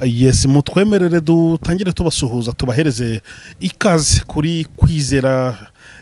yesi mutwemerere dutangire tubasuhuza tubahereze ikaze kuri kwizera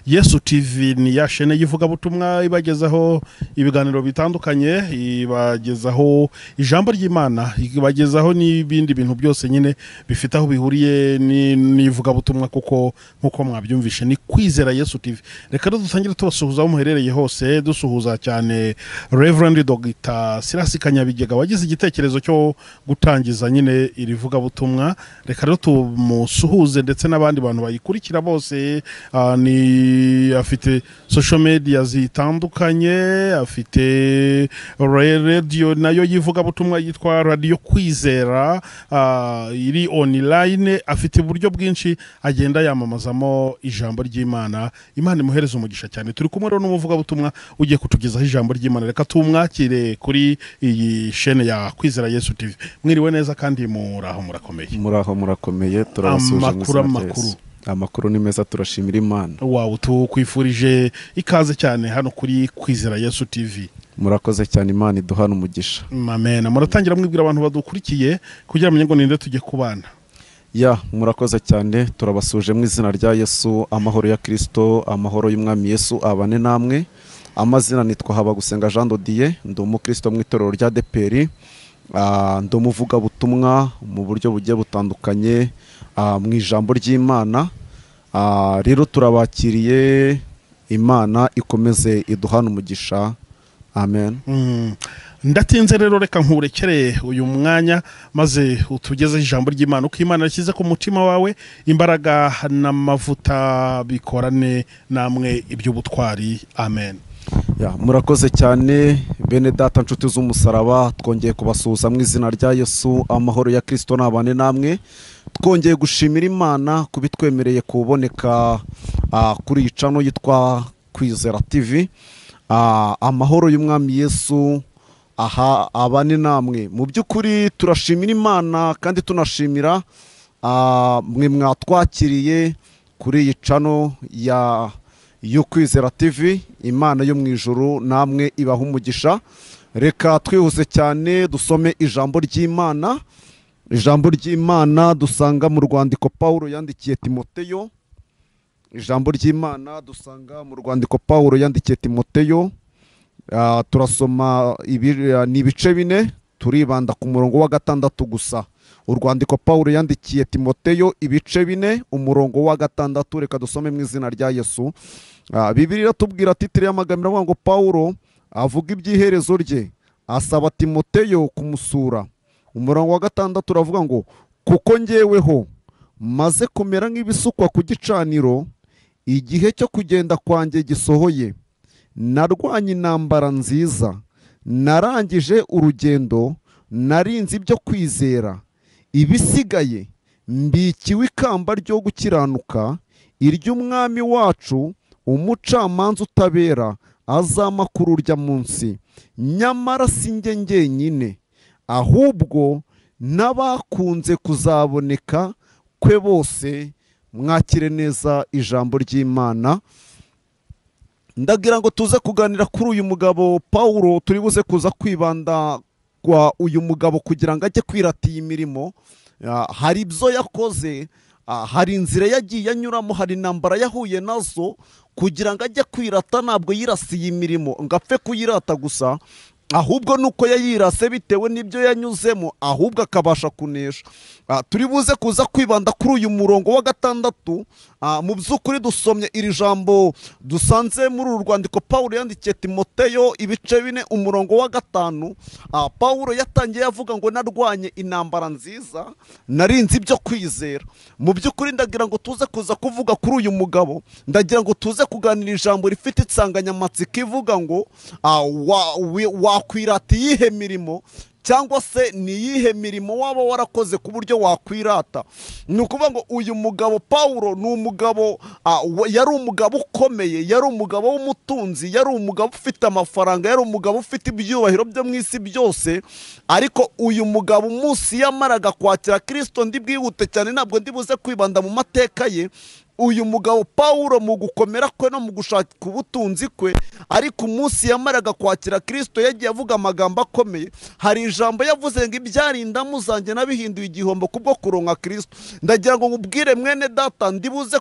yesu tv ni ya shene y'ivugabutumwa ibagezaho ibiganiro bitandukanye ibagezaho ijambo ry'imana ibagezaho n'ibindi bintu byose nyine bifite aho bihuriye ni- n'ivugabutumwa kuko nk'uko mwabyumvishe ni kwizera yesu tv reka dutangire tubasuhuza aho muherereye hose dusuhuza cyane reverend dogita sirasi kanyabigega wagize igitekerezo cyo gutangiza nyine iri vugabutumwa reka rero tumusuhuze ndetse n'abandi bantu bayikurikira bose ah, ni afite social media zitandukanye afite ra- radio na yo y'ivugabutumwa yitwa radio kwizera ah, iri online afite uburyo bwinshi agenda yamamazamo ijambo ry'imana. Imana imuhereza umugisha cyane. Turi kumwe rero n'umuvugabutumwa ugiye kutugezaho ijambo ry'imana. Reka tumwakire kuri iyi shene ya kwizera yesu tv mwiriwe neza kandi muraho murakomeye. Muraho murakomeye. Turabasuje mu Amakuru, amakuru. Amakuru ni meza turashimira imana. Wawe tukwifurije ikaze cyane hano kuri kwizera yesu tv murakoze cyane imana iduhana umugisha. Amen. Muratangira mwibwira abantu badukurikiye kugira ngo ngo ninde tujye kubana ya murakoze cyane turabasuje mu izina rya yesu amahoro ya kirisito amahoro y'umwami yesu abane namwe. Amazina nitwa habagusenga jean dodiye ndi umukristo mu itorero rya deperi. Ah, ndi umuvugabutumwa mu buryo bugiye butandukanye. Mu ijambo ry'imana Ah, rero turabakiriye imana ikomeze iduhana umugisha. Amen. Mm. ndatinze rero reka nkurekere uyu mwanya maze utugezeho ijambo ry'imana. Uko imana yashyize ku mutima wawe imbaraga n'amavuta bikorane namwe iby'ubutwari. Amen. Ya, murakoze cyane bene data nshuti z'umusaraba twongeye kubasuhuza mu izina rya yesu amahoro ya kirisito nabane namwe. Twongeye gushimira imana kubitwemereye kuboneka ah, kuri iyi cano yitwa kwizera tv Ah, amahoro y'umwami yesu aha abane namwe. Mu by'ukuri turashimira imana kandi tunashimira ah, mwe mwatwakiriye kuri iyi cano ya kwizera tv imana yo mu ijuru namwe ibaha umugisha. Reka twihuse cyane dusome ijambo ry'imana. Ijambo ry'imana dusanga mu rwandiko paul yandikiye timoteyo. Ijambo ry'imana dusanga mu rwandiko paul yandikiye timoteyo. Ah, turasoma ah, ni ibice bine turibanda ku murongo wa gatandatu gusa. Urwandiko paul yandikiye timoteyo ibice bine umurongo wa gatandatu reka dusome mu izina rya yesu. Ah, bibiri iratubwira titire y'amagambo iravuga ngo paul avuga iby'iherezo rye asaba timoteyo kumusura. Umurongo wa gatandatu uravuga ngo kuko ngeweho maze kumera nk'ibisukwa ku gicaniro igihe cyo kugenda kwanjye gisohoye. Narwanye intambara nziza narangije urugendo narinze ibyo kwizera. Ibisigaye mbikiwe ikamba ryo gukiranuka iry'umwami wacu umucamanza utabera azama kuri urya munsi nyamara si njye njyenyine. Ahubwo n'abakunze kuzaboneka kwe bose mwakire neza ijambo ry'imana. Ndagira ngo tuze kuganira kuri uyu mugabo paul turi buze kuza kwibanda kwa uyu mugabo kugira ngo ajye kwirata iyi mirimo Ah, hari ibyo yakoze hari inzira yagiye anyuramo hari intambara yahuye na zo kugira ngo ajye kwirata ntabwo yirasiye imirimo. Ngo apfe kuyirata gusa ahubwo nuko yayirase bitewe n'ibyo yanyuzemo ahubwo akabasha kunesha. Ah, turi buze kuza kwibanda kuri uyu murongo wa gatandatu mu by'ukuri dusomye iri jambo dusanze muri uru rwandiko paul yandikiye timoteyo ibice bine umurongo wa gatanu. Ah, paul yatangiye avuga ngo narwanye intambara nziza narinze ibyo kwizera. Mu by'ukuri ndagira ngo tuze kuza kuvuga kuri uyu mugabo. Ndagira ngo tuze kuganira ijambo rifite insanganyamatsiko ivuga ngo ah, wa- wi- wakwirata iyihe mirimo? Cyangwa se ni iyihe mirimo waba warakoze ku buryo wakwirata? Ni ukuvuga ngo uyu mugabo paul ni umugabo ah, yari umugabo ukomeye yari umugabo w'umutunzi yari umugabo ufite amafaranga yari umugabo ufite ibyubahiro byo mu isi byose. Ariko uyu mugabo umunsi yamaraga kwakira kirisito ndi bwihute cyane ntabwo ndi buze kwibanda mu mateka ye. Uyu mugabo pawulo mu gukomera kwe no mu gushaka ubutunzi kwe ariko umunsi yamaraga kwakira kirisito yagiye avuga amagambo akomeye. Hari ijambo yavuze ngo ibyarinda muzanjye nabihinduye igihombo kubwo kuronka kirisito ndagira ngo nkubwire mwene data ndibuze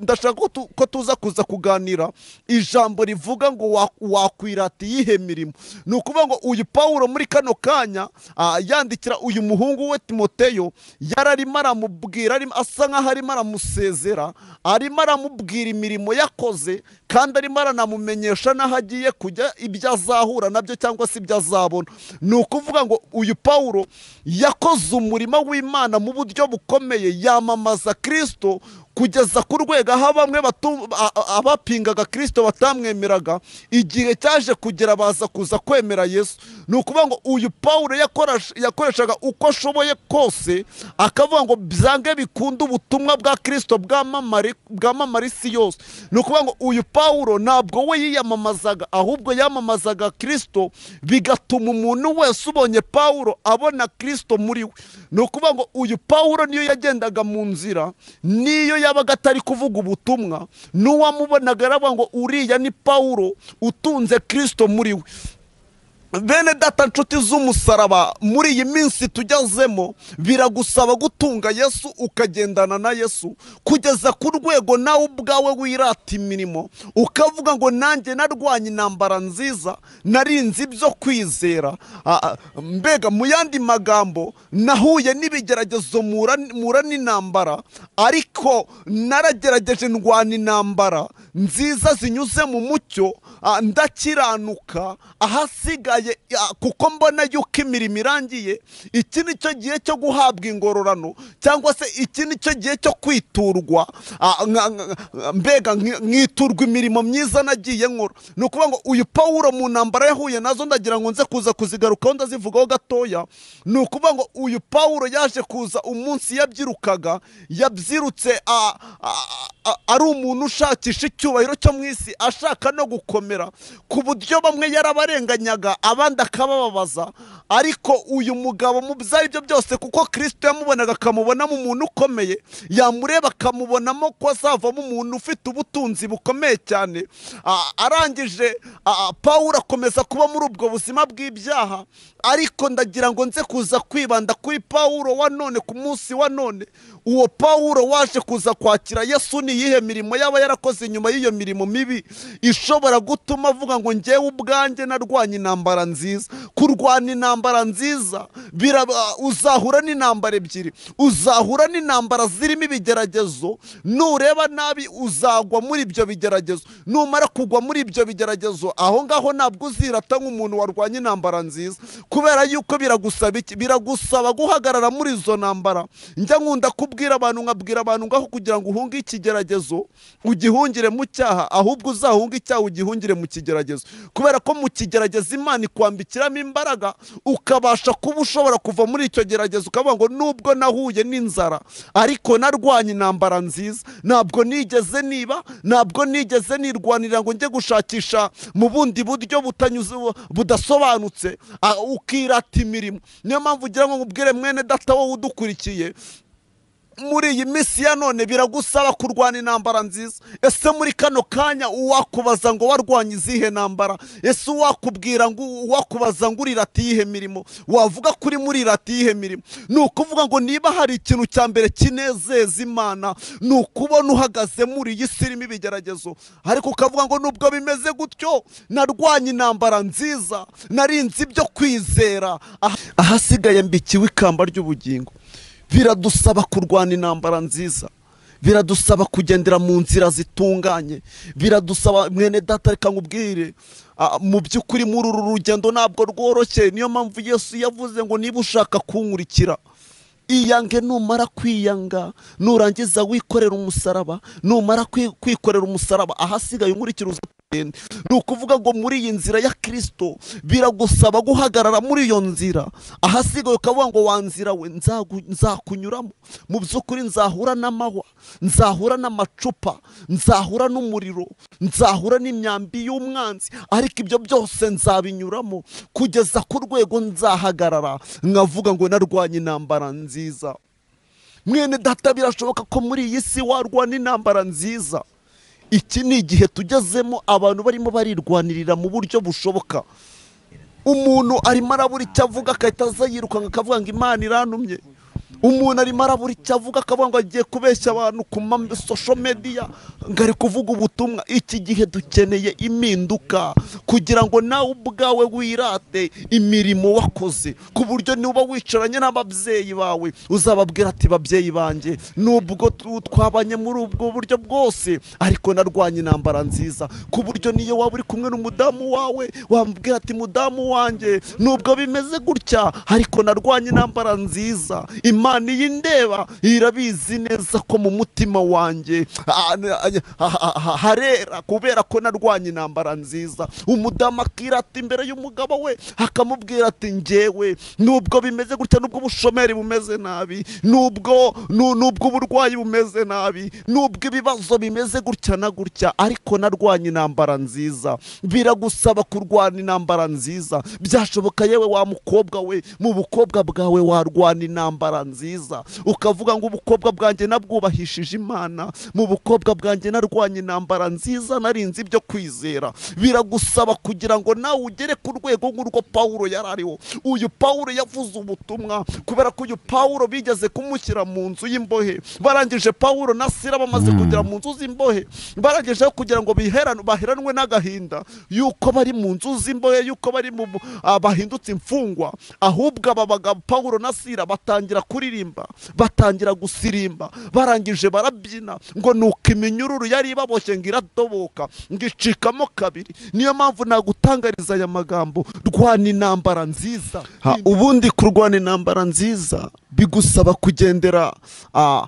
ndashaka ko tu- ko tuza kuza kuganira. Ijambo rivuga ngo wa- wakwirata iyihe mirimo? Ni ukuvuga ngo uyu pawulo muri kano kanya yandikira uyu muhungu we timoteyo yararimo aramubwira asa nk'aho arimo aramusezera. Arimo aramubwira imirimo yakoze kandi arimo aranamumenyesha n'aho agiye kujya ibyo azahura na byo cyangwa se ibyo azabona. Ni ukuvuga ngo uyu pawulo yakoze umurimo w'imana mu buryo bukomeye yamamaza kirisito kugeza ku rwego aho bamwe abapingaga kirisito batamwemeraga igihe cyaje kugera baza kuza kwemera yesu. Ni ukuvuga ngo uyu yakorash- yakoreshaga uko ashoboye kose akavuga ngo byange bikunde ubutumwa bwa kirisito bwamamara isi yose. Ni ukuvuga ngo uyu pawulo ntabwo we yiyamamazaga ahubwo yamamazaga kirisito bigatuma umuntu wese ubonye pawulo abona kirisito muri we. Ni ukuvuga ngo uyu pawulo niyo yagendaga mu nzira niyo yabaga atari kuvuga ubutumwa n'uwamubonaga aravuga ngo uriya ni pawulo utunze kirisito muri we. Bene data nshuti z'umusaraba muri iyi minsi tugezemo biragusaba gutunga yesu ukagendana na yesu kugeza ku rwego nawe ubwawe wirata imirimo ukavuga ngo nanjye narwanye intambara nziza narinze ibyo kwizera. Mbega mu yandi magambo nahuye n'ibigeragezo mura n'intambara ariko naragerageje ndwana intambara nziza zinyuze mu mucyo ndakiranuka ahasigaye ah, kuko mbona yuko imirimo irangiye iki ni cyo gihe cyo guhabwa ingororano cyangwa se iki ni cyo gihe cyo kwiturwa. Ah, mbega nki- nkiturwa imirimo myiza nagiye nkora. Ni ukuvuga ngo uyu pawulo mu ntambara yahuye na zo ndagira ngo nze kuza kuzigarukaho ndazivugaho gatoya. Ni ukuvuga ngo uyu pawulo yaje kuza umunsi yabyirukaga yabyirutse ah, ah, ari umuntu ushakisha icyubahiro cyo mu isi ashaka no gukomera ku buryo bamwe yarabarenganyaga abandi akabababaza. Ariko uyu mugabo mu byo ari byo byose kuko kirisito yamubonaga akamubonamo umuntu ukomeye yamureba akamubonamo ko azavamo umuntu ufite ubutunzi bukomeye cyane. Arangije pawulo akomeza kuba muri ubwo buzima bw'ibyaha. Ariko ndagira ngo nze kuza kwibanda kuri pawulo wa none ku munsi wa none. Uwo pawulo waje kuza kwakira yesu iyihe mirimo yaba yarakoze nyuma y'iyo mirimo mibi? Ishobora gutuma avuga ngo ngewe ubwanjye narwanye intambara nziza. Kurwana intambara nziza uzahura n'intambara ebyiri. Uzahura n'intambara zirimo ibigeragezo nureba nabi uzagwa muri ibyo bigeragezo. Numara kugwa muri ibyo bigeragezo aho ngaho ntabwo uzirata nk'umuntu warwanya intambara nziza. Kubera yuko biragusaba iki? Biragusaba guhagarara muri izo ntambara. Njya nkunda kubwira abantu nkabwira abantu ngaho kugira ngo uhunge ikigeragezo ugihungire mu cyaha ahubwo uzahunge icyaha ugihungire mu kigeragezo. Kubera ko mu kigeragezo imana ikwambikiramo imbaraga ukabasha kuba ushobora kuva muri icyo geragezo ukavuga ngo nubwo nahuye n'inzara ariko narwanye intambara nziza ntabwo nigeze niba ntabwo nigeze nirwanira ngo njye gushakisha mu bundi buryo butanyuze budasobanutse ukirata imirimo. Niyo mpamvu ugira ngo nkubwire mwene data wowe udukurikiye muri iyi minsi ya none biragusaba kurwana intambara nziza. Ese muri kano kanya uwakubaza ngo warwanye izihe ntambara? Ese uwakubwira ngo uwakubaza ngo urirata iyihe mirimo? Wavuga ko uri muri irata iyihe mirimo? Ni ukuvuga ngo niba hari ikintu cya mbere kinezeza imana ni ukubona uhagaze muri iyi si irimo ibigeragezo. Ariko ukavuga ngo nubwo bimeze gutyo narwanye intambara nziza narinze ibyo kwizera. Ah- ahasigaye mbikiwe ikamba ry'ubugingo. Biradusaba kurwana intambara nziza. Biradusaba kugendera mu nzira zitunganye. Biradusaba mwene data reka nkubwire. Mu by'ukuri muri uru rugendo ntabwo rworoshye. Niyo mpamvu yesu yavuze ngo niba ushaka kunkurikira iyange numara kwiyanga nurangiza wikorera umusaraba numara kwi- kwikorera umusaraba. Ahasigaye unkurikira uza tugende ni ukuvuga ngo muri iyi nzira ya kirisito biragusaba guhagarara muri iyo nzira. Ahasigaye ukavuga ngo wa nzira we nzakunyuramo. Mu by'ukuri nzahura n'amahwa nzahura n'amacupa nzahura n'umuriro nzahura n'imyambi y'umwanzi ariko ibyo byose nzabinyuramo. Kugeza ku rwego nzahagarara nkavuga ngo narwanye intambara nziza. Mwene data birashoboka ko muri iyi si warwana intambara nziza. Iki ni igihe tugezemo abantu barimo barirwanirira mu buryo bushoboka. Umuntu arimo arabura icyo avuga agahita aza yirukanka akavuga ngo imana irantumye. Umuntu arimo arabura icyo avuga akavuga ngo agiye kubeshya abantu ku ma sosho mediya ngo ari kuvuga ubutumwa. Iki gihe dukeneye impinduka kugira ngo nawe ubwawe wirate imirimo wakoze. Ku buryo niba wicaranye n'ababyeyi bawe uzababwira ati babyeyi banjye nubwo twabanye muri ubwo buryo bwose ariko narwanye intambara nziza. Ku buryo niyo waba uri kumwe n'umudamu wawe wambwira ati mudamu wanjye nubwo bimeze gutya ariko narwanye intambara nziza. Imana iyi ndeba irabizi neza ko mu mutima wanjye harera kubera ko narwanye intambara nziza. Umudamu akirata imbere y'umugabo we akamubwira ati njyewe. Nubwo bimeze gutya nubwo ubushomeri bumeze nabi nubwo nu- nubwo uburwayi bumeze nabi nubwo ibibazo bimeze gutya na gutya ariko narwanye intambara nziza. Biragusaba kurwana intambara nziza. Byashoboka yewe wa mukobwa we mu bukobwa bwawe warwana intambara nziza. Ukavuga ngo ubukobwa bwanjye nabwubahishije imana. Mu bukobwa bwanjye narwanye intambara nziza narinze ibyo kwizera. Biragusaba kugira ngo nawe ugere ku rwego nk'urwo pawulo yari ariho uyu pawulo yavuze ubutumwa kubera ko uyu pawulo bigeze kumushyira mu nzu y'imbohe. Barangije pawulo na sira bamaze kugera mu nzu z'imbohe. Barangije kugira ngo baheranwe n'agahinda. Yuko bari mu nzu z'imbohe yuko bari mu ah, bahindutse imfungwa. Ahubwo aba bagabo pawulo na sira batangira kuririmba batangira gusirimba barangije barabyina ngo nuko iminyururu yari ibaboshye ngo iratoboka ngo icikamo kabiri. Niyo mpamvu nagutangariza aya magambo rwana intambara nziza. Ubundi kurwana intambara nziza bigusaba kugendera ah,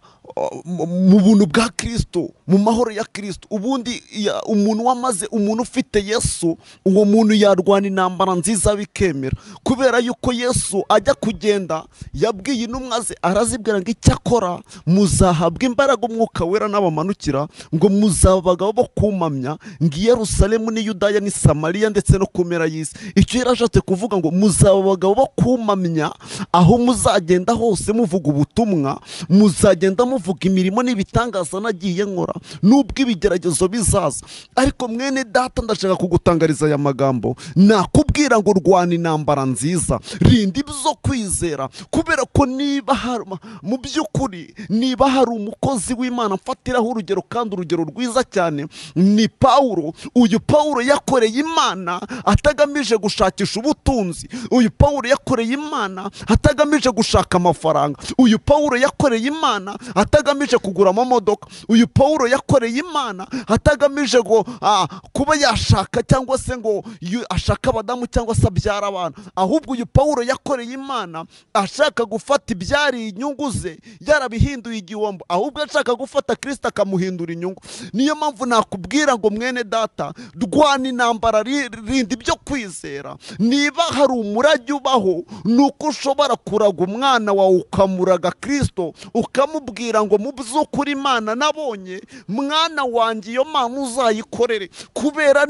mu buntu bwa kirisito mu mahoro ya kirisito ubundi umuntu wamaze umuntu ufite yesu uwo muntu yarwana intambara nziza bikemera. Kubera yuko yesu ajya kugenda yabwiye intumwa ze arazibwira ngo icyo akora muzahabwa imbaraga umwuka wera n'abamanukira ngo muzaba abagabo bo kumamya ngo yerusalemu n'i yudaya n'i samariya ndetse no ku mpera y'isi. Icyo yari ashatse kuvuga ngo muzaba abagabo bo kumamya aho muzagenda hose muvuga ubutumwa muzagenda muvuga imirimo n'ibitangaza nagiye nkora. Nubwo ibigeragezo bizaza. Ariko mwene data ndashaka kugutangariza aya magambo. Nakubwira ngo rwana intambara nziza. Rinda ibyo kwizera. Kubera ko niba hari mu by'ukuri niba hari umukozi w'imana mfatiraho urugero kandi urugero rwiza cyane ni pawulo. Uyu pawulo yakoreye imana atagamije gushakisha ubutunzi. Uyu pawulo yakoreye imana atagamije gushaka amafaranga. Uyu pawulo yakoreye imana atagamije kugura amamodoka. Uyu pawulo yakoreye imana atagamije ngo ah, kuba yashaka cyangwa se ngo ashake abadamu cyangwa se abyara abana. Ahubwo uyu pawulo yakoreye imana ashaka gufata ibyari inyungu ze yarabihinduye igihombo. Ahubwo ashaka gufata kirisita akamuhindura inyungu. Niyo mpamvu nakubwira ngo mwene data rwana intambara ri- rinda ibyo kwizera. Niba hari umurage ubaho ni uko ushobora kuraga umwana wawe ukamuraga kirisito ukamubwira ngo mu by'ukuri imana nabonye mwana wanjye iyo mana uzayikorere kubera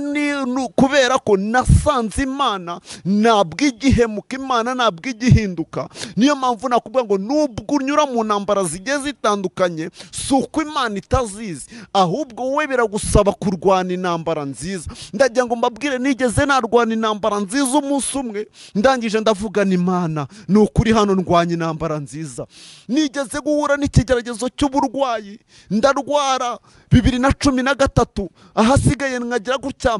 kubera ko nasanze imana ntabwo igihemuka imana ntabwo igihinduka. Niyo mpamvu nakubwira ngo nubwo unyura mu ntambara zigiye zitandukanye si uko imana itazizi. Ahubwo wowe biragusaba kurwana intambara nziza. Ndagira ngo mbabwire nigeze narwana intambara nziza umunsi umwe? Ndangije ndavugana imana. Ni ukuri hano ndwanya intambara nziza. Nigeze guhura n'ikigeragezo cy'uburwayi. Ndarwara bibiri na cumi na gatatu ahasigaye nkagira gutya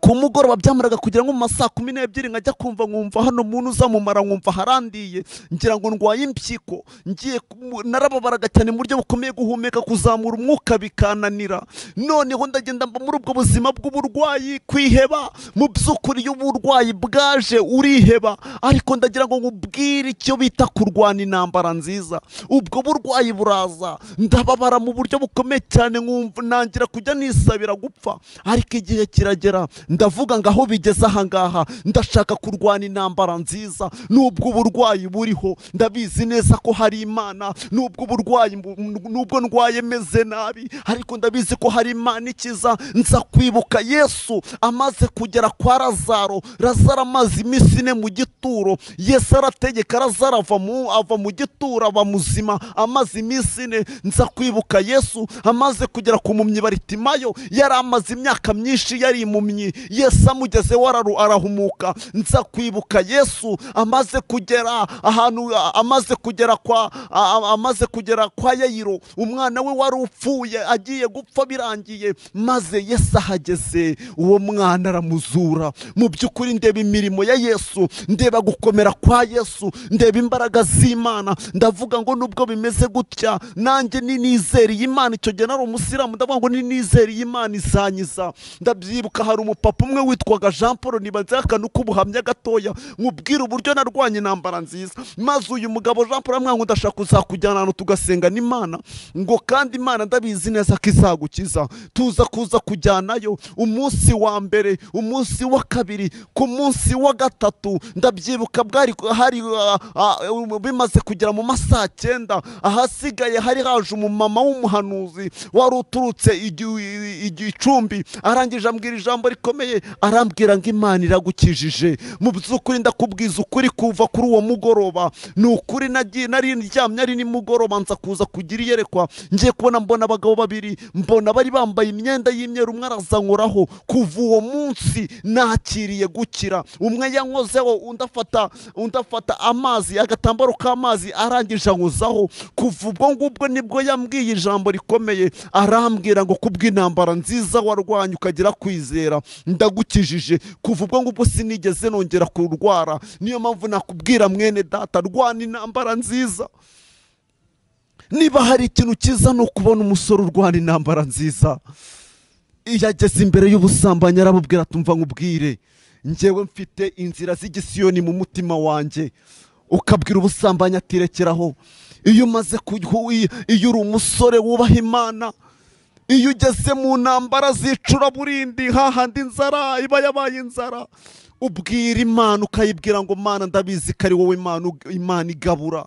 ku mugoroba byamaraga kugira ngo mu ma saa kumi n'ebyiri nkajya kumva nkumva hano umuntu uzamumara nkumva harandiye. Ngira ngo ndwaye impyiko. Ngiye narababaraga cyane mu buryo bukomeye guhumeka kuzamura umwuka bikananira. Noneho ndagenda mba muri ubwo buzima bw'uburwayi kwiheba. Mu by'ukuri iyo uburwayi bwaje uriheba. Ariko ndagira ngo nkubwire icyo bita kurwana intambara nziza. Ubwo burwayi buraza. Ndababara mu buryo bukomeye cyane nkumva nangira kujya nisabira gupfa. Ariko igihe kiragera ndavuga ngo aho bigeze ahangaha ndashaka kurwana intambara nziza nubwo uburwayi buriho ndabizi neza ko hari imana nubwo uburwayi nubwo ndwaye meze nabi ariko ndabizi ko hari imana ikiza nza kwibuka yesu amaze kugera kwa razaro razaro amaze iminsi ine mu gituro yesu arategeka razaro ava mu gituro aba muzima amaze iminsi ine nza kwibuka yesu amaze kugera ku mumyi baritimayo yari amaze imyaka myinshi yari impumyi yesu amugezeho araru- arahumuka. Nza kwibuka yesu amaze kugera ahantu amaze kugera kwa amaze kugera kwa yayiro. Umwana we wari upfuye agiye gupfa birangiye. Maze yesu ahageze uwo mwana aramuzura. Mu by'ukuri ndeba imirimo ya yesu ndeba gukomera kwa yesu ndeba imbaraga z'imana. Ndavuga ngo nubwo bimeze gutya nanjye ninizeriye imana. Icyo gihe nari umusiramu ndavuga ngo ninizeriye imana izanyiza. Ndabyibuka hari umupapa umwe witwaga jean paul nibanzeho akantu k'ubuhamya gatoya. Nkubwira uburyo narwanya intambara nziza. Maze uyu mugabo jean paul aramwanga ngo ndashaka kuzakujyana ahantu tugasenga n'imana. Ngo kandi imana ndabizi neza ko izagukiza. Tuza kuza kujyanayo umunsi wa mbere umunsi wa kabiri ku munsi wa gatatu. Ndabyibuka bwari hari ah, ah, bimaze kugera mu masaa cyenda. Ahasigaye hari haje umumama w'umuhanuzi. Wari uturutse igicumbi. Arangije ambwira ijambo rikomeye arambwira ngo imana iragukijije mu by'ukuri ndakubwiza ukuri kuva kuri uwo mugoroba. Ni ukuri nari ndyamye ari nimugoroba nza kuza kugira iyerekwa. Ngiye kubona mbona abagabo babiri mbona bari bambaye imyenda y'imyeru umwe arazankoraho. Kuva uwo munsi nakiriye gukira. Umwe yankozeho undi afata undi afata amazi agatambaro k'amazi arangije ankozaho. Kuva ubwo ngubwo ni bwo yambwiye ijambo rikomeye. Arambwira ngo kubw'intambara nziza warwanye ukagira kwizera. Ndagukijije. Kuva ubwo ngubwo sinigeze nongera kurwara. Niyo mpamvu nakubwira mwene data rwana intambara nziza. Niba hari ikintu cyiza ni ukubona umusore urwana intambara nziza. Iyo ageze imbere y'ubusambanyi arabubwira tumva nkubwire. Njyewe mfite inzira z'igisiyoni mu mutima wanjye. Ukabwira ubusambanyi atirekeraho iyo umaze iyo uri umusore wubaha imana iyo ugeze mu ntambara zicuraburindi hahandi inzara iba yabaye inzara. Ubwira imana ukayibwira ngo mana ndabizi ko ari wowe imana igabura.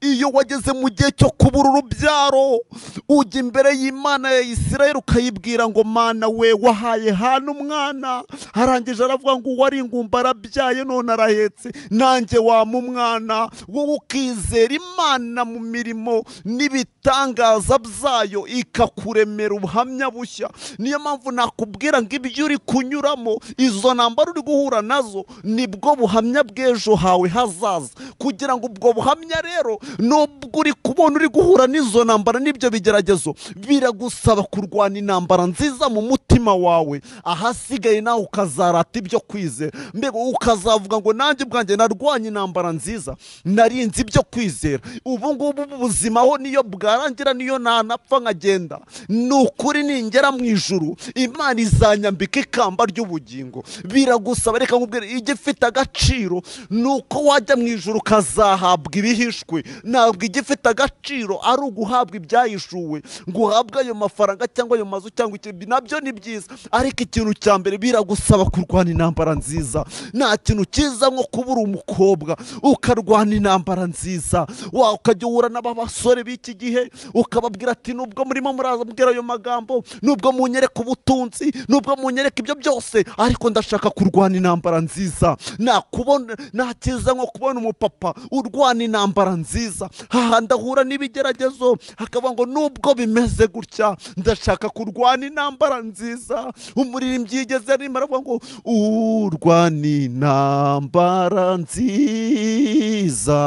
Iyo wageze mu gihe cyo kubura urubyaro ujya imbere y'imana ya isirayeli ukayibwira ngo mana we wahaye hano umwana. Arangije aravuga ngo uwari ingumba arabyaye none arahetse. Nanjye wama umwana. Wowe ukizera imana mu mirimo n'ibitangaza byayo ikakuremera ubuhamya bushya. Niyo mpamvu nakubwira ngo ibyo uri kunyuramo izo ntambaro uri guhura na zo ni bwo buhamya bw'ejo hawe hazaza. Kugira ngo ubwo buhamya rero nubwo uri kubona uri guhura n'izo ntambara n'ibyo bigeragezo biragusaba kurwana intambara nziza mu mutima wawe. Ahasigaye nawe ukazarata ibyo kwizera. Mbega ukazavuga ngo nanjye ubwanjye narwanye intambara nziza narinze ibyo kwizera. Ubu ngubu ubuzima ho niyo bwarangira niyo nanapfa nkagenda. Ni ukuri ningera mu ijuru imana izanyambika ikamba ry'ubugingo. Biragusaba reka nkubwire igifite agaciro ni uko wajya mu ijuru ukazahabwa ibihishwe ntabwo igifite agaciro ari uguhabwa ibyahishuwe ngo uhabwe ayo mafaranga cyangwa ayo mazu cyangwa ikindi na byo ni byiza. Ariko ikintu cya mbere biragusaba kurwana intambara nziza. Nta kintu cyiza nko kubura umukobwa ukarwana intambara nziza. Ukajya uhura n'aba basore b'iki gihe ukababwira ati nubwo murimo murazabwira ayo magambo nubwo munyereka ubutunzi nubwo munyereka ibyo byose ariko ndashaka kurwana intambara nziza. Nakubona nta cyiza nko kubona umupapa urwana intambara nziza. Hahandi n'ibigeragezo. Hakavuga ngo nubwo bimeze gutya ndashaka kurwana intambara nziza. Umuririmbyi yigeze arimo ngo urwana intambara nziza.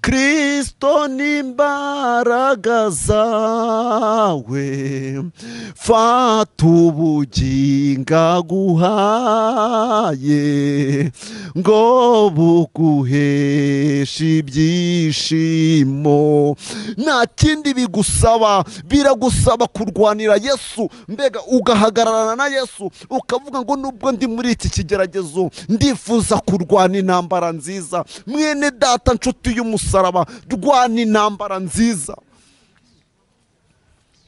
Kristo n'imbaraga zawe. Fata ubugingo aguhaye ngo buguheshe ibyishimo nta kindi bigusaba biragusaba kurwanira yesu. Mbega ugahagararana na yesu ukavuga ngo nubwo ndi muri iki kigeragezo ndifuza kurwana intambara nziza. Mwene data nshuti y'umusaraba rwana intambara nziza.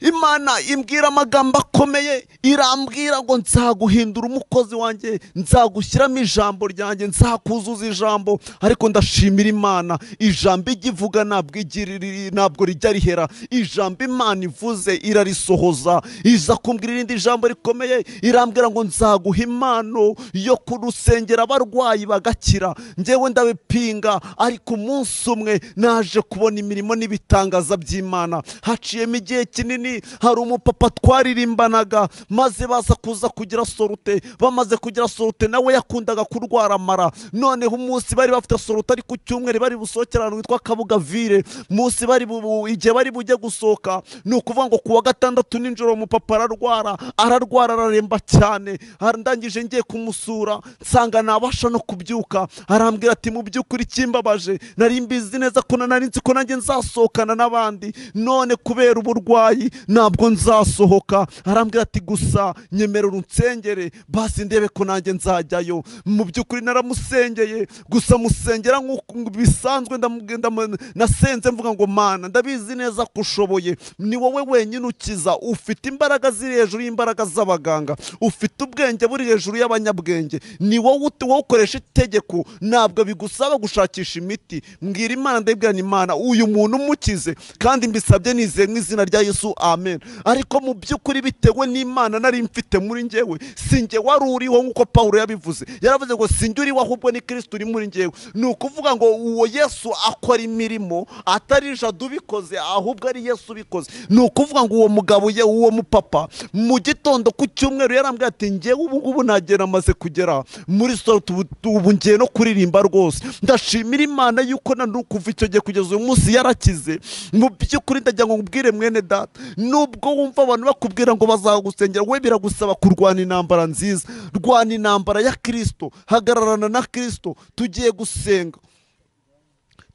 Imana imbwira amagambo akomeye irambwira ngo nzaguhindura umukozi wanjye nzagushyiramo ijambo ryanjye nzakuzuza ijambo. Ariko ndashimira imana ijambo ijya ivuga ntabwo rijya rihera. Ijambo imana ivuze irarisohoza. Iza kumbwira irindi jambo rikomeye irambwira ngo nzaguha impano yo kurusengera abarwayi bagakira. Njyewe ndabipinga ariko umunsi umwe naje kubona imirimo n'ibitangaza by'imana. Haciyemo igihe kinini hari umupapa twaririmbanaga maze baza kuza kugira sorute. Bamaze kugira sorute nawe yakundaga kurwara amara noneho umunsi bari bafite sorute ari ku cyumweru bari busohokera ahantu witwa kabuga vire munsi bari igihe bari bujye gusohoka ni ukuvuga ngo ku wa gatandatu nijoro umupapa ararwara ararwara araremba cyane. Ndangije ngiye kumusura nsanga nabasha no kubyuka. Arambwira ati mu by'ukuri kimbabaje nari mbizi neza ko na- nari nzi ko nanjye nzasohokana n'abandi. None kubera uburwayi ntabwo nzasohoka. Arambwira ati gusa nyemerera unsengere basi ndebe ko nanjye nzajyayo. Mu by'ukuri naramusengeye gusa musengera nk'uko bisanzwe ndamubwira- ndamu- nasenze mvuga ngo mana ndabizi neza ko ushoboye. Ni wowe wenyine ukiza ufite imbaraga ziri hejuru y'imbaraga z'abaganga ufite ubwenge buri hejuru y'abanyabwenge. Ni wowe ukoresha itegeko ntabwo bigusaba gushakisha imiti. Mbwira imana ndabwira imana uyu muntu umukize kandi mbisabye nizeye mu izina rya yesu amen. Ariko mu by'ukuri bitewe n'imana nari mfite muri njyewe si njye wari uriho nk'uko pawulo yabivuze. Yaravuze ngo si njye uriho ahubwo ni kirisito uri muri njyewe. Ni ukuvuga ngo uwo yesu akora imirimo atari jado ubikoze ahubwo ari yesu ubikoze. Ni ukuvuga ngo uwo mugabo ye uwo mupapa mu gitondo ku cyumweru yarambwiye ati njyewe ubu ngubu nagera amaze kugera muri sorute ubu ngiye no kuririmba rwose. Ndashimira imana yuko na n'ubu kuva icyo gihe kugeza uyu munsi yarakize. Mu by'ukuri ndagira ngo nkubwire mwene data nubwo wumva abantu bakubwira ngo bazagusengera we biragusaba kurwana intambara nziza. Rwana intambara ya kirisito hagararana na kirisito tugiye gusenga.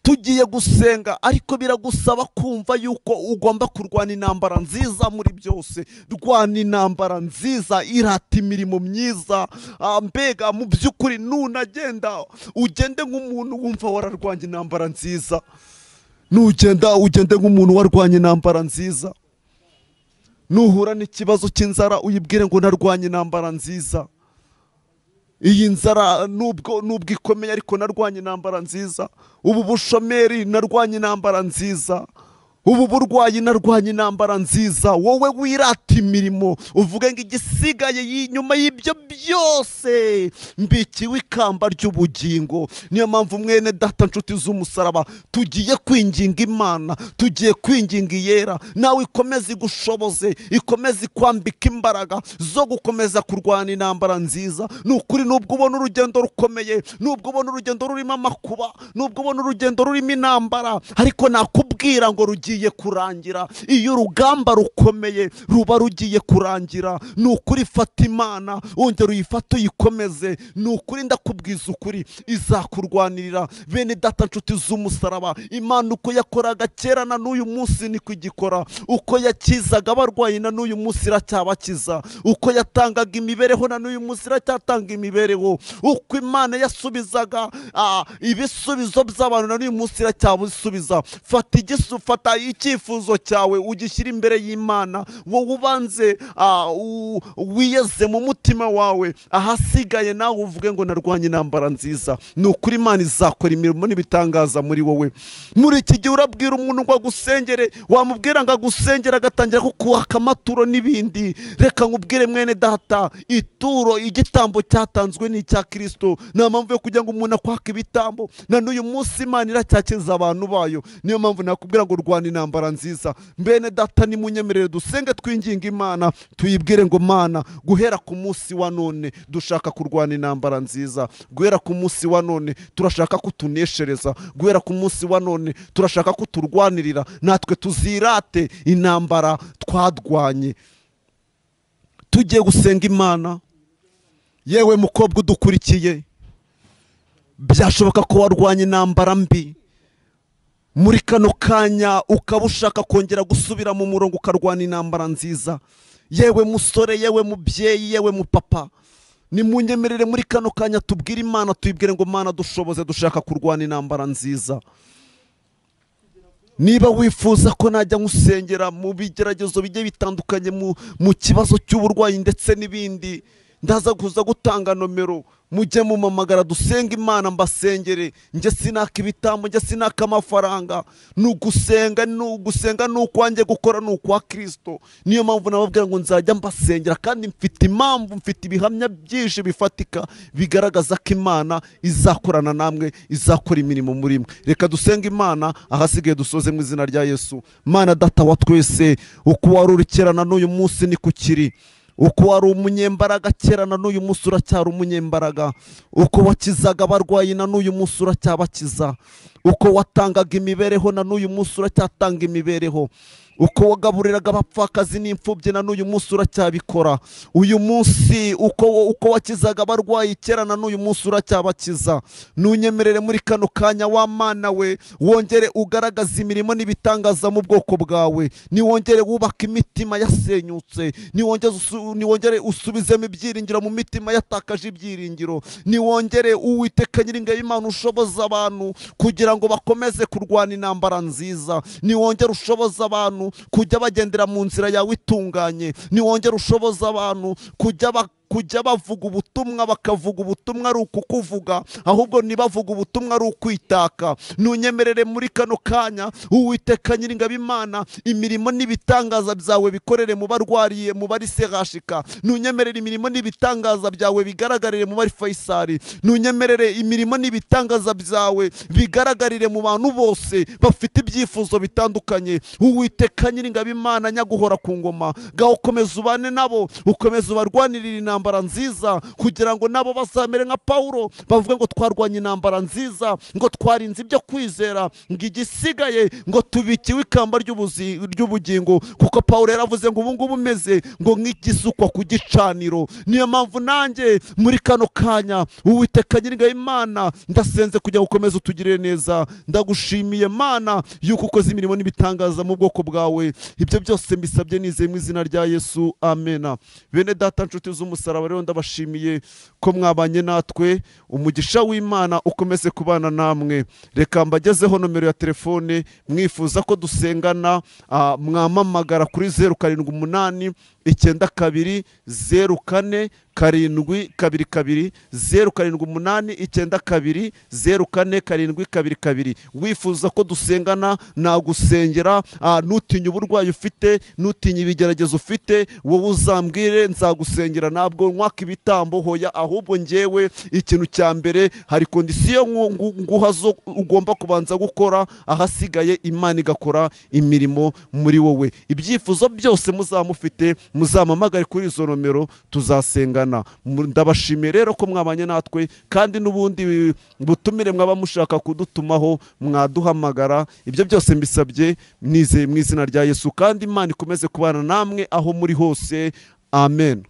Tugiye gusenga. Ariko biragusaba kumva yuko ugomba kurwana intambara nziza muri byose. Rwana intambara nziza. Irata imirimo myiza. Ah, mbega mu by'ukuri nunagenda. Ugende nk'umuntu wumva wararwanya intambara nziza. Nugenda ugende nk'umuntu warwanya intambara nziza. Nuhura n'ikibazo cy'inzara uyibwire ngo narwanye intambara nziza. Iyi nzara nubwo nubwo ikomeye ariko narwanye intambara nziza. Ubu bushomeri narwanye intambara nziza. Ubu burwayi narwanye intambara nziza wowe wirata imirimo uvuge ngo igisigaye nyuma y'ibyo byose. Mbikiwe ikamba ry'ubugingo. Niyo mpamvu mwene data nshuti z'umusaraba tugiye kwinginga imana tugiye kwinginga iyera. Nawe ikomeze igushoboze ikomeze ikwambika imbaraga zo gukomeza kurwana intambara nziza. Ni ukuri nubwo ubona urugendo rukomeye nubwo ubona urugendo rurimo amakuba nubwo ubona urugendo rurimo intambara ariko nakubwira ngo rugiye kurangira. Iyo urugamba rukomeye ruba rugiye kurangira. Ni ukuri fata imana wongera uyifate uyikomeze. Ni ukuri ndakubwiza ukuri. Izakurwanirira. Bene data nshuti z'umusaraba imana uko yakoraga kera na n'uyu munsi niko igikora. Uko yakizaga abarwayi na n'uyu munsi iracyabakiza. Uko yatangaga imibereho na n'uyu munsi iracyatanga imibereho. Uko imana yasubizaga ah, ibisubizo by'abantu na n'uyu munsi iracyabisubiza. Fata igisu fata icyifuzo cyawe ugishyire imbere y'imana wowe ubanze ah, wiyeze mu mutima wawe. Ahasigaye nawe uvuge ngo narwanye intambara nziza. Ni ukuri imana izakora imirimo n'ibitangaza muri wowe. Muri iki gihe urabwira umuntu ngo agusengere wamubwira ngo agusengere agatangira kukuhaka amaturo n'ibindi. Reka nkubwire mwene data ituro igitambo cyatanzwe ni icya kirisito nta mpamvu yo kugira ngo umuntu akwake ibitambo. Na n'uyu munsi imana iracyakiza abantu bayo. Niyo mpamvu nakubwira ngo rwana intambara nziza mbene data nimunyemerere dusenge twinginga imana tuyibwire ngo mana guhera ku munsi wa none dushaka kurwana intambara nziza guhera ku munsi wa none turashaka ko tuneshereza guhera ku munsi wa none turashaka ko turwanirira natwe tuzirate intambara twadwanye. Tugiye gusenga imana. Yewe mukobwa udukurikiye byashoboka ko warwanya intambara mbi. Muri kano kanya ukaba ushaka kongera gusubira mu murongo ukarwana intambara nziza. Yewe musore yewe mubyeyi yewe mupapa. Nimunyemerere muri kano kanya tubwire imana tuyibwire ngo mana dushoboze dushaka kurwana intambara nziza. Niba wifuza ko najya nkusengera mu bigeragezo bigiye bitandukanye mu, kibazo cy'uburwayi ndetse n'ibindi ndaza kuza gutanga nomero mujye mumamagara dusenge imana mbasengere. Njye sinaka ibitambo njye sinaka amafaranga. Ni ugusenga ni ugusenga ni ukwanjye gukora ni ukwa kirisito niyo mpamvu nababwira ngo nzajya mbasengera kandi mfite impamvu mfite ibihamya byinshi bifatika bigaragaza ko imana izakorana namwe izakora imirimo muri mwe. Reka dusenge imana ahasigaye dusoze mu izina rya yesu. Mana data wa twese uko wari uri kera na n'uyu munsi ni ku kiri. Uko wari umunyembaraga kera na n'uyu munsi uracyari umunyembaraga. Uko wakizaga abarwayi na n'uyu munsi uracyabakiza. Uko watangaga imibereho na n'uyu munsi uracyatanga imibereho. Uko wagaburiraga abapfakazi n'imfubyi na n'uyu munsi uracyabikora. Uyu munsi uko wakizaga abarwayi kera na n'uyu munsi uracyabakiza. Ntunyemerere muri kano kanya wa mana we wongere ugaragaza imirimo n'ibitangaza mu bwoko bwawe. Niwongere wubaka imitima yasenyutse. Niwongere usubizemo ibyiringiro mu mitima yatakaje ibyiringiro. Niwongere uwiteka nyiringa y'imana ushoboza abantu kugira ngo bakomeze kurwana intambara nziza. Niwongere ushoboza abantu kujya bagendera mu nzira yawe itunganye. Niwongere ushoboza abantu kujya ba kujya bavuga ubutumwa bakavuga ubutumwa ari ukukuvuga ahubwo ntibavuga ubutumwa ari ukwitaka. Ntunyemerere muri kano kanya uwiteka nyiringabo imana imirimo n'ibitangaza byawe bikorere mu barwariye mu bari serashika ntunyemerere imirimo n'ibitangaza byawe bigaragarire mu bari fayisari ntunyemerere imirimo n'ibitangaza byawe bigaragarire mu bantu bose bafite ibyifuzo bitandukanye. Uwiteka nyiringabo imana nyaguhora ku ngoma. Gaho ukomeza ubane nabo ukomeza ubarwanirire intambara nziza kugira ngo nabo bazamere nka pawulo bavuge ngo twarwanye intambara nziza ngo twarinze ibyo kwizera ngo igisigaye ngo tubikiwe ikamba ry'ubugingo. Kuko pawulo yaravuze ngo ubu ngubu umeze ngo nk'igisukwa ku gicaniro. Niyo mpamvu nanjye muri kano kanya uwiteka nyir'ingabo imana ndasenze kugira ngo ukomeze utugirire neza. Ndagushimiye mana yuko ukoze imirimo n'ibitangaza mu bwoko bwawe. Ibyo byose mbisabye nizeye mu izina rya yesu. Amena bene data nshuti z'umusaraba rero ndabashimiye ko mwabanye natwe umugisha w'imana ukomeze kubana namwe. Reka mbagezeho nomero ya telefone mwifuza ko dusengana ah, mwamamagara kuri zeru karindwi umunani icyenda kabiri zeru kane karindwi kabiri kabiri zeru karindwi umunani icyenda kabiri zeru kane karindwi kabiri kabiri. Wifuza ko dusengana? Nagusengera. Ah, nutinye uburwayi ufite nutinye ibigeragezo ufite wowe uzambwire nzagusengera. Ntabwo nkwaka ibitambo hoya ahubwo ngewe ikintu cya mbere hari kondisiyo ngu- ngu- nguha zo ugomba kubanza gukora ahasigaye imana igakora imirimo muri wowe. Ibyifuzo byose muzaba mufite muzamamagare kuri izo nomero tuzasengana. Ndabashimiye rero ko mwabanye natwe kandi n'ubundi butumire mwaba mushaka kudutumaho mwaduhamagara. Ibyo byose mbisabye mu izina rya yesu kandi imana ikomeze kubana namwe aho muri hose. Amen.